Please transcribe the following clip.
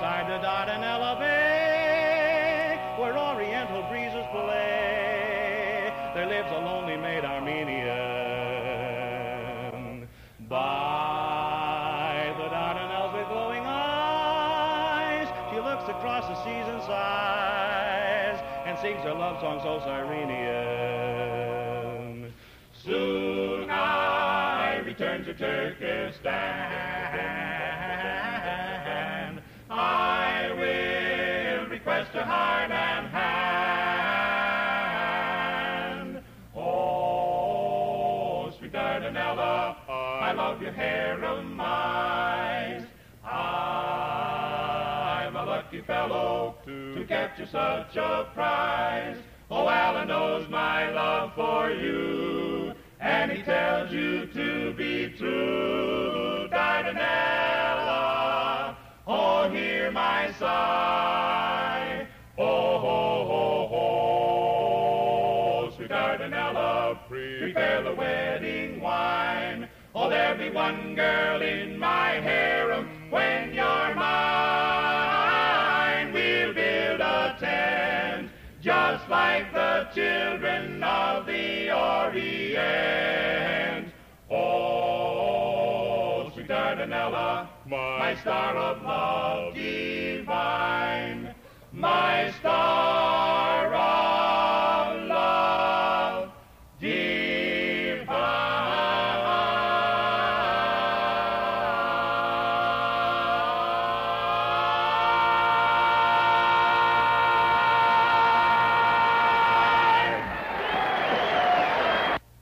to Dardanella Bay, where oriental breezes play, there lives a lonely maid Armenian. By the Dardanelles with glowing eyes, she looks across the seas and sighs, and sings her love song so Cyrenian. Soon I return to Turkestan. Dardanella, I love your harem eyes. I'm a lucky fellow to capture such a prize. Oh, Allah knows my love for you, and he tells you to be true, Dardanella. Oh, hear my sigh. Oh, ho, ho, ho, sweet Dardanella, prepare the wine. Oh, there'll be one girl in my harem when you're mine. We'll build a tent just like the children of the Orient. Oh, sweet Dardanella, my star of love divine,